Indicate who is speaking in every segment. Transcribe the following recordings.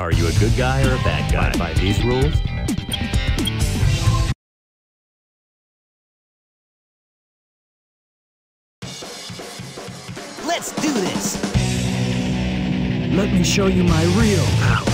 Speaker 1: Are you a good guy or a bad guy? By these rules?
Speaker 2: Let's do this!
Speaker 3: Let me show you my real power.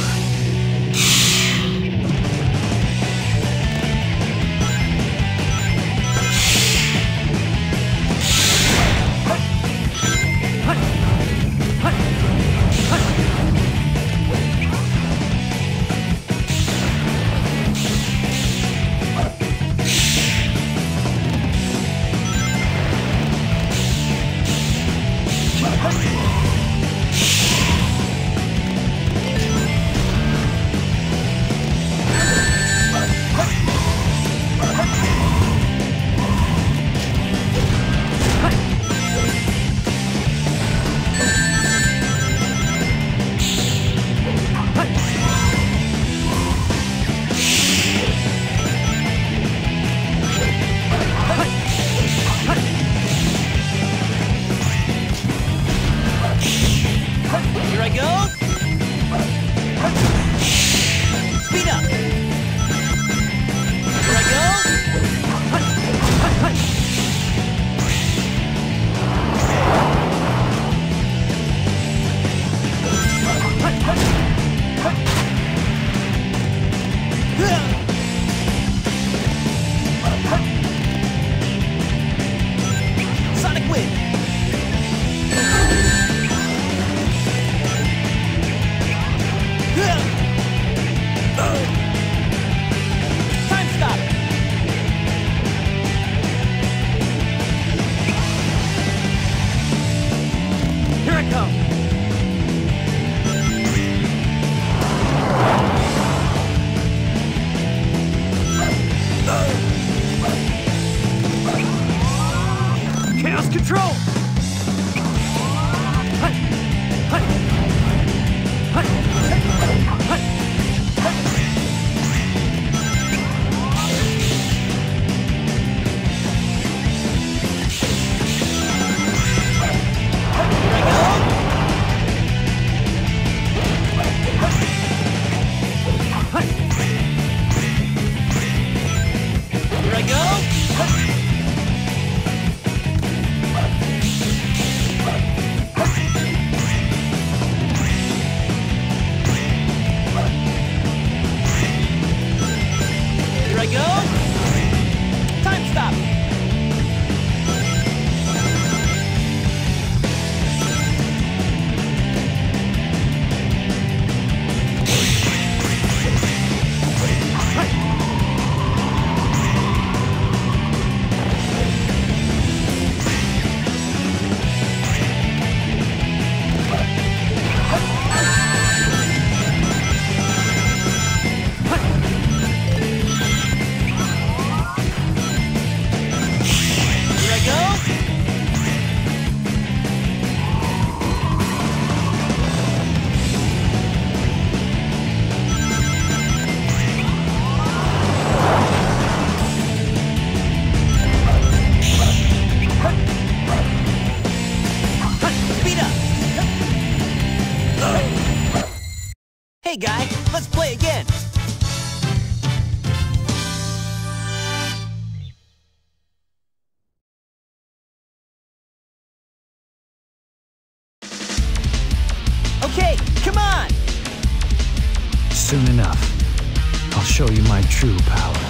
Speaker 3: Soon enough, I'll show you my true power.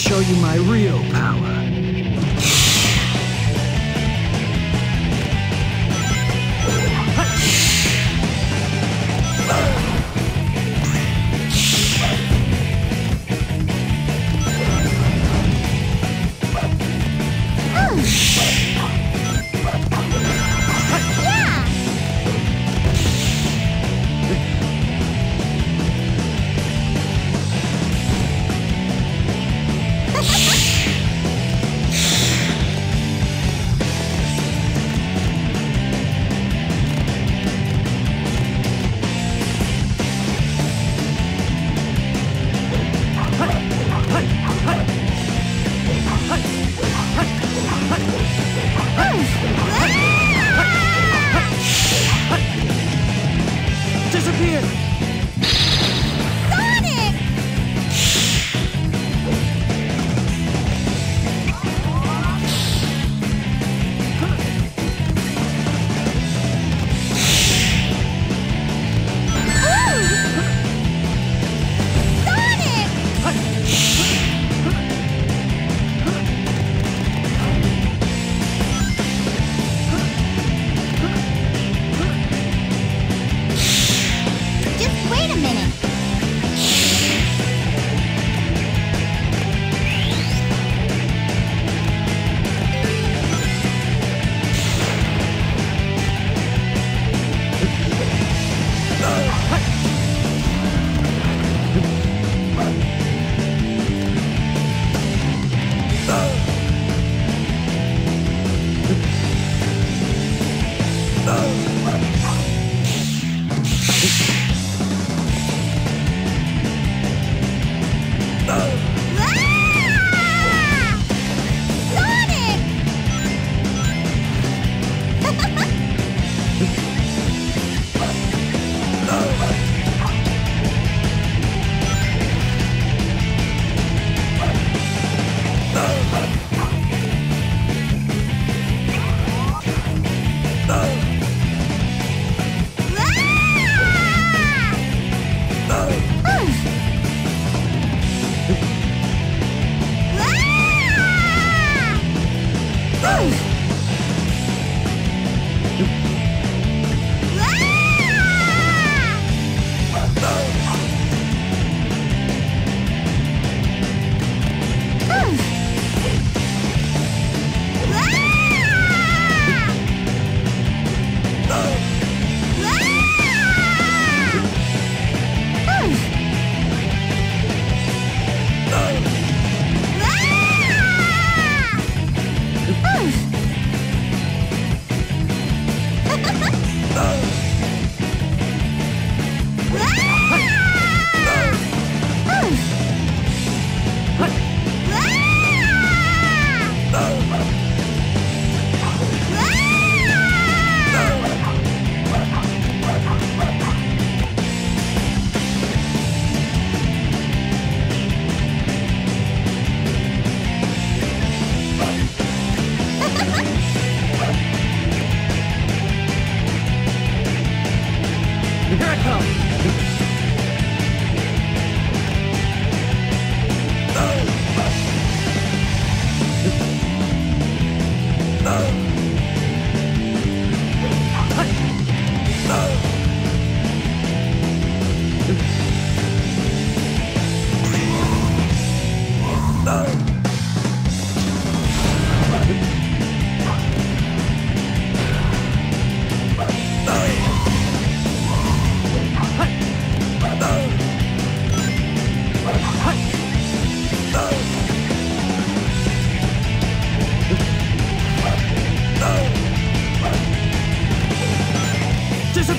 Speaker 2: Show you my real power. Come!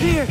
Speaker 2: Here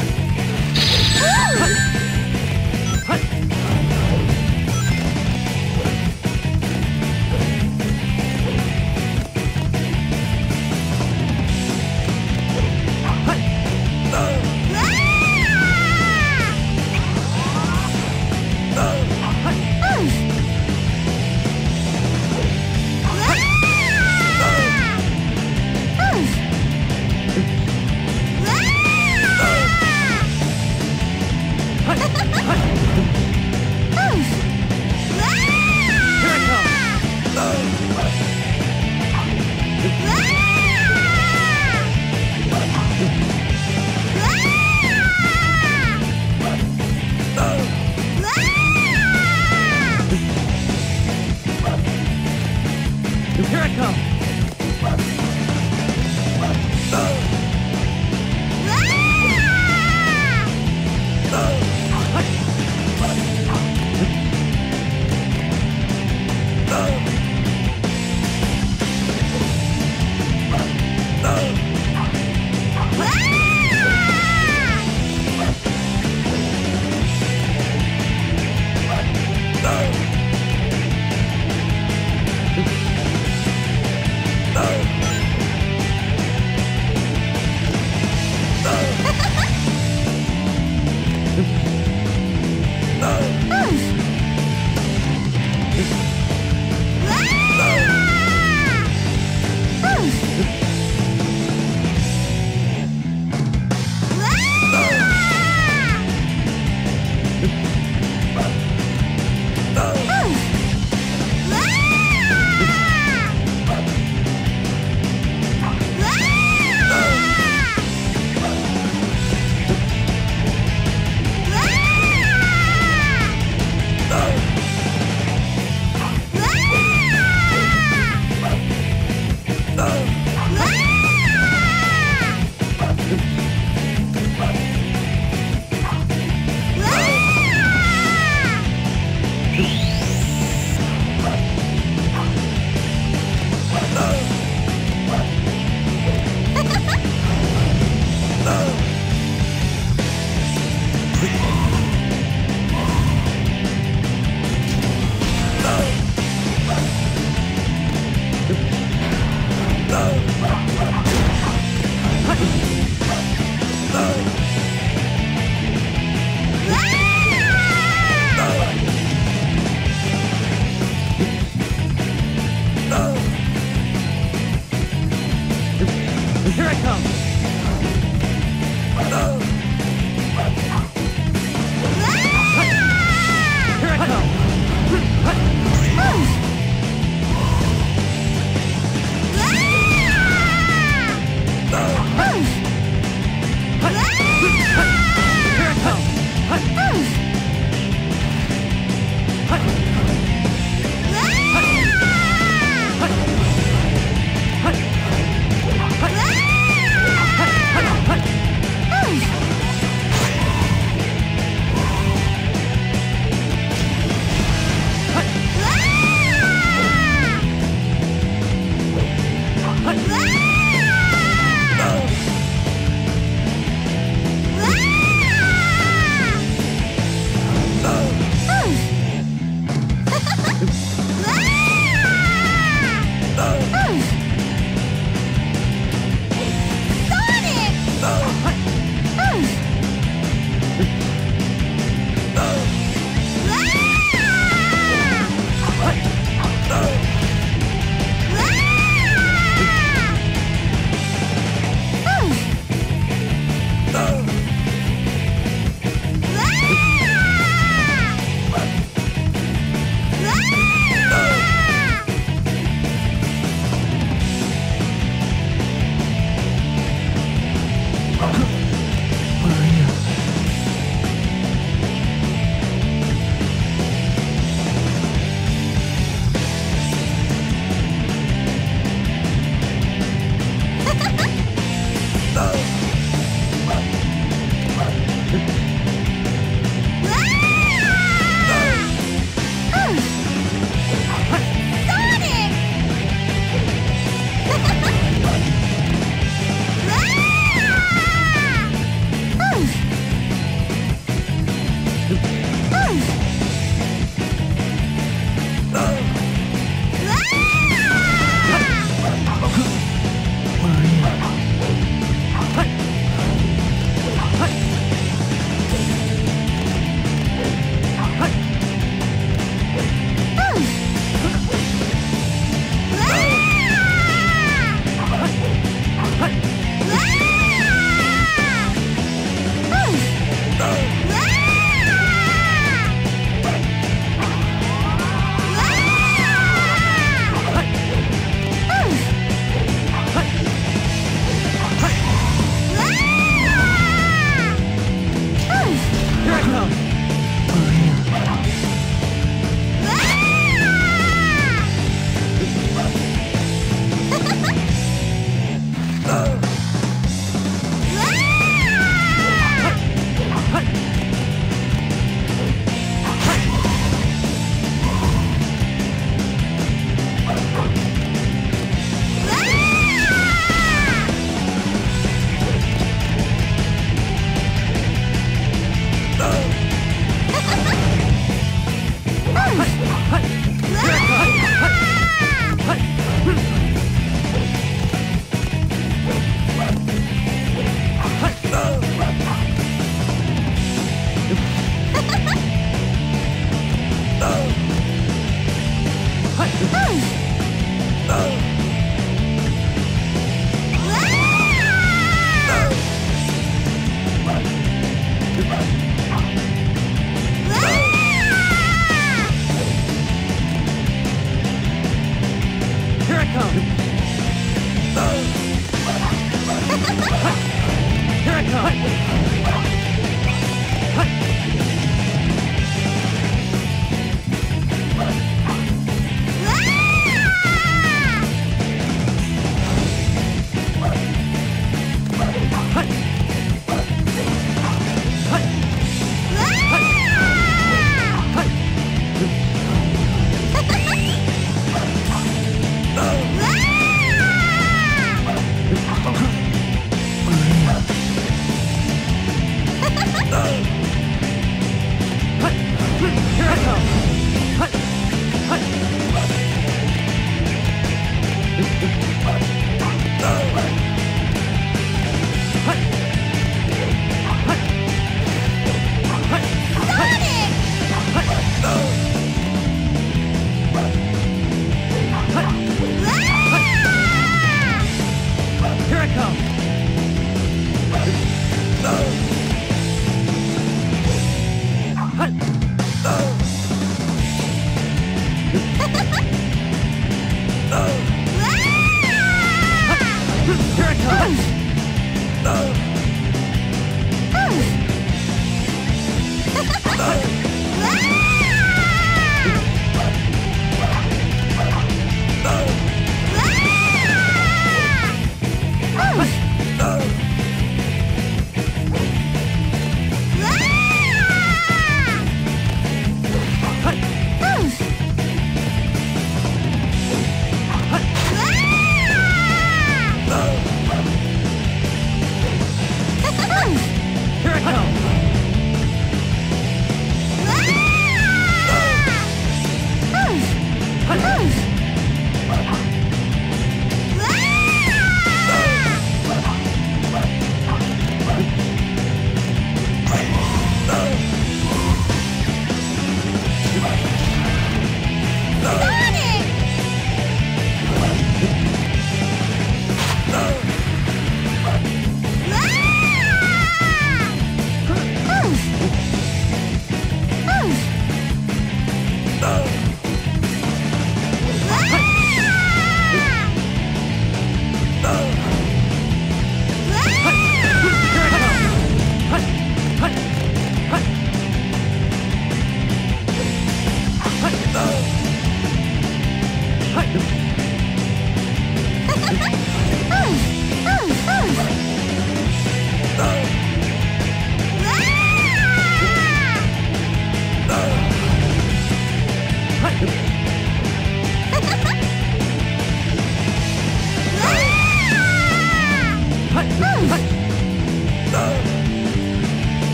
Speaker 2: Here